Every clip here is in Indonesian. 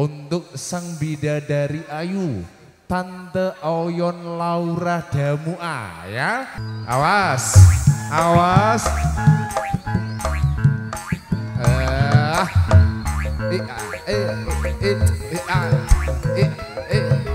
untuk sang bidadari Ayu, Tante Oyon Laura Damua ya. Awas, awas. Eh, eh, eh, eh, eh, ah, eh,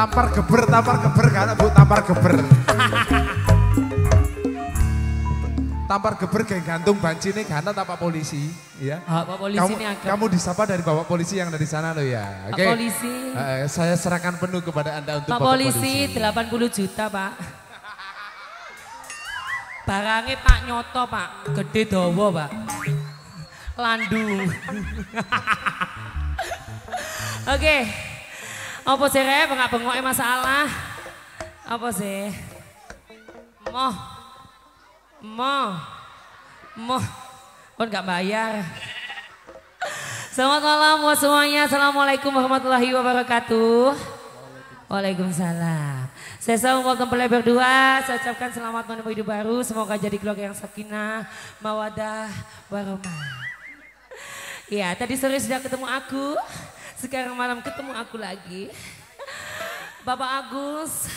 Tampar geber, tampar geber kan Bu, tampar geber. tampar geber geng gantung banci ini gana apa polisi, ya. Ah, Pak polisi kamu, ini agak. kamu disapa dari Bapak polisi yang dari sana loh ya. Pak Oke. polisi. Eh, saya serahkan penuh kepada Anda untuk Pak Bapak polisi 80 juta pak. Barangnya pak nyoto pak, gede dawa pak. Landu. Oke. Apa sih rep, nggak bengoknya masalah? Apa sih? Moh. Moh. Moh. Pun nggak bayar. Selamat malam buat semuanya. Assalamualaikum warahmatullahi wabarakatuh. Waalaikumsalam. Saya selalu welcome lebar berdua. Saya ucapkan selamat menemui hidup baru. Semoga jadi keluarga yang sakinah, mawadah, warahmah. Ya, tadi sore sudah ketemu aku. Sekarang malam ketemu aku lagi. Bapak Agus.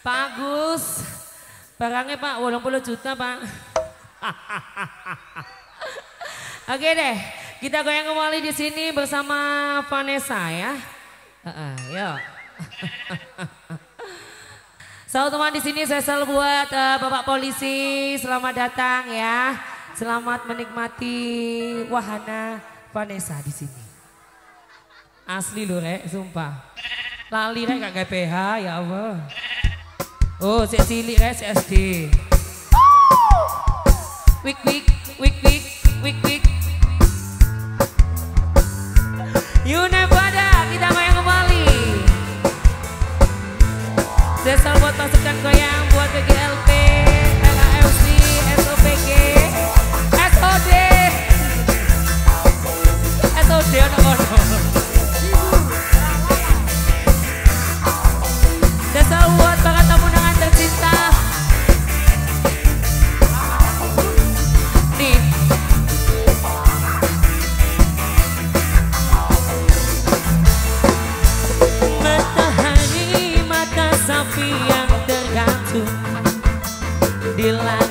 Pak Agus. Barangnya Pak, 80 juta Pak. Oke deh, kita goyang kembali di sini bersama Vanessa ya. Heeh, yuk. Selamat teman di sini saya selalu buat eh, Bapak Polisi selamat datang ya. Selamat menikmati wahana Vanessa di sini. Asli loh rek, sumpah. Lali rek gak PH ya Allah. Oh, si cilik rek si SD. Wik wik wik wik wik wik. Unevada kita mata sapi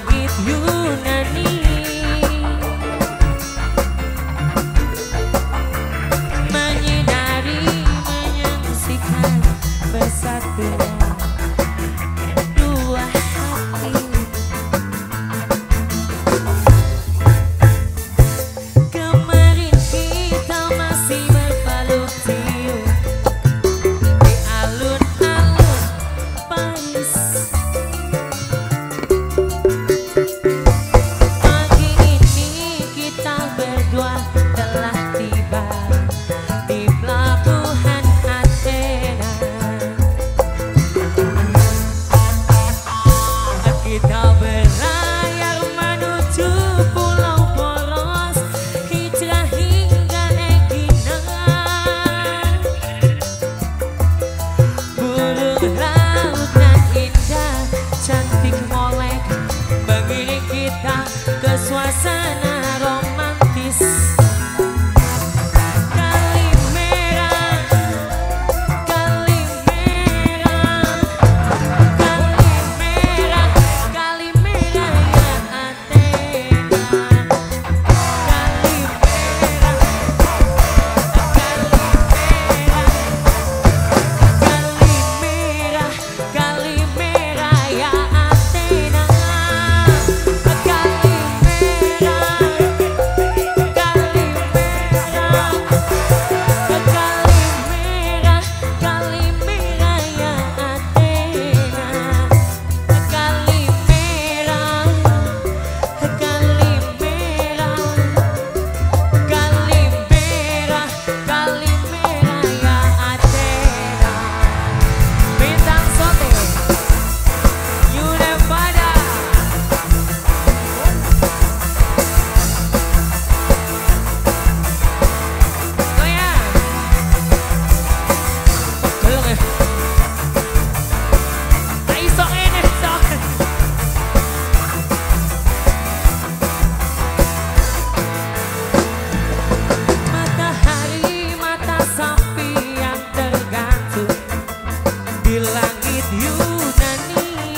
with you, Nani.